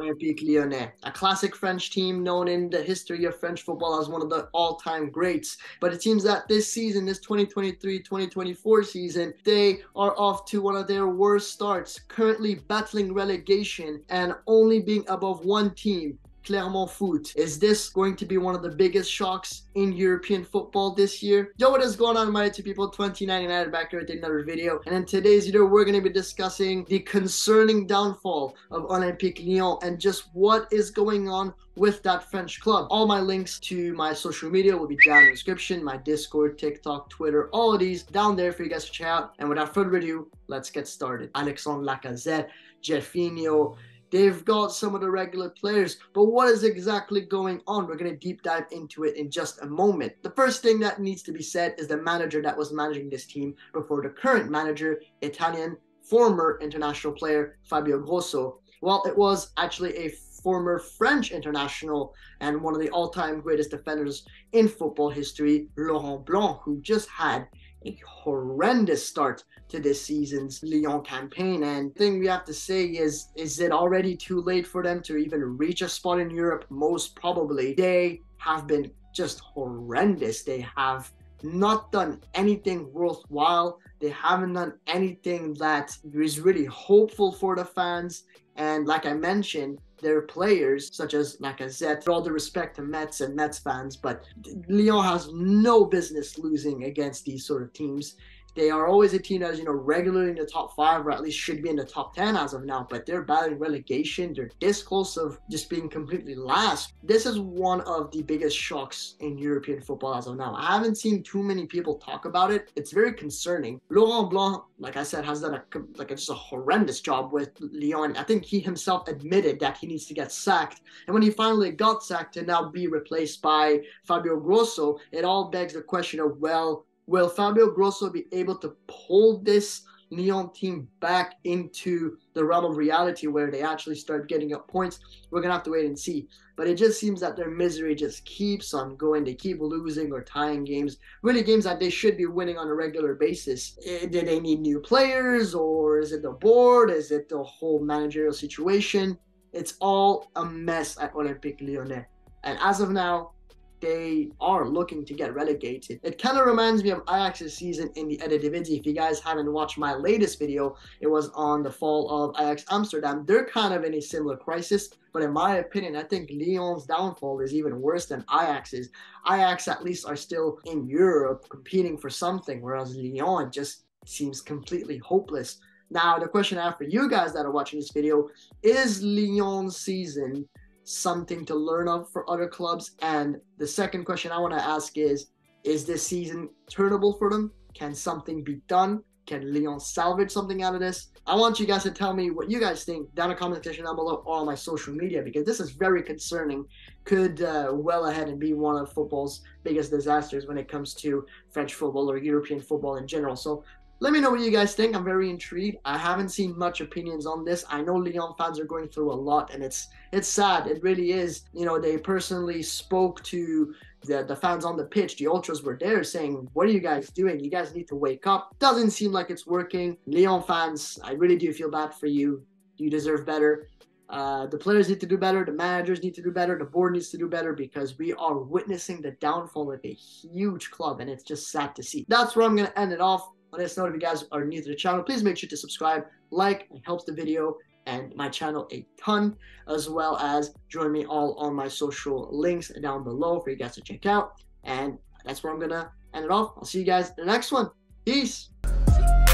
Olympique Lyonnais, a classic French team known in the history of French football as one of the all-time greats. But it seems that this season, this 2023-2024 season, they are off to one of their worst starts, currently battling relegation and only being above one team Clermont Foot. Is this going to be one of the biggest shocks in European football this year? Yo, what is going on, my two people? 2099 back here with another video. And in today's video, we're going to be discussing the concerning downfall of Olympique Lyon and just what is going on with that French club. All my links to my social media will be down in the description, my Discord, TikTok, Twitter, all of these down there for you guys to check out. And without further ado, let's get started. Alexandre Lacazette, Jeffinho, They've got some of the regular players, but what is exactly going on? We're going to deep dive into it in just a moment. The first thing that needs to be said is the manager that was managing this team before the current manager, Italian former international player Fabio Grosso. Well, it was actually a former French international and one of the all-time greatest defenders in football history, Laurent Blanc, who just had a horrendous start to this season's Lyon campaign. And thing we have to say is, is it already too late for them to even reach a spot in Europe? Most probably. They have been just horrendous. They have not done anything worthwhile. They haven't done anything that is really hopeful for the fans. And like I mentioned, their players, such as Lacazette, all the respect to Metz and Metz fans, but Lyon has no business losing against these sort of teams. They are always a team that's, you know, regularly in the top five or at least should be in the top 10 as of now, but they're battling relegation. They're this close of just being completely last. This is one of the biggest shocks in European football as of now. I haven't seen too many people talk about it. It's very concerning. Laurent Blanc, like I said, has done a, like just a horrendous job with Lyon. I think he himself admitted that he needs to get sacked. And when he finally got sacked to now be replaced by Fabio Grosso, it all begs the question of, well, Will Fabio Grosso be able to pull this Lyon team back into the realm of reality where they actually start getting up points? We're gonna have to wait and see. But it just seems that their misery just keeps on going. They keep losing or tying games, really games that they should be winning on a regular basis. Eh, Did they need new players, or is it the board? Is it the whole managerial situation? It's all a mess at Olympique Lyonnais. And as of now, they are looking to get relegated. It kind of reminds me of Ajax's season in the Eredivisie. If you guys haven't watched my latest video, it was on the fall of Ajax Amsterdam. They're kind of in a similar crisis, but in my opinion, I think Lyon's downfall is even worse than Ajax's. Ajax at least are still in Europe competing for something, whereas Lyon just seems completely hopeless. Now, the question I have for you guys that are watching this video is Lyon's season something to learn of for other clubs? And the second question I want to ask is Is this season turnable for them? Can something be done? Can Lyon salvage something out of this? I want you guys to tell me what you guys think down in the comment section down below or on my social media because this is very concerning. Could uh, well ahead and be one of football's biggest disasters when it comes to French football or European football in general. So let me know what you guys think. I'm very intrigued. I haven't seen much opinions on this. I know Lyon fans are going through a lot, and it's it's sad. It really is. You know, they personally spoke to the, the fans on the pitch. The ultras were there saying, "What are you guys doing? You guys need to wake up." Doesn't seem like it's working. Lyon fans, I really do feel bad for you. You deserve better. Uh, the players need to do better. The managers need to do better. The board needs to do better because we are witnessing the downfall of a huge club, and it's just sad to see. That's where I'm going to end it off. Let us know if you guys are new to the channel. Please make sure to subscribe, like, it helps the video and my channel a ton, as well as join me all on my social links down below for you guys to check out. And that's where I'm gonna end it off. I'll see you guys in the next one. Peace.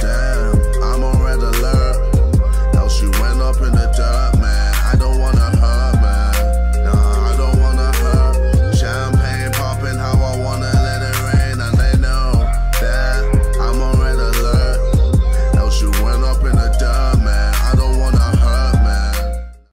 Damn,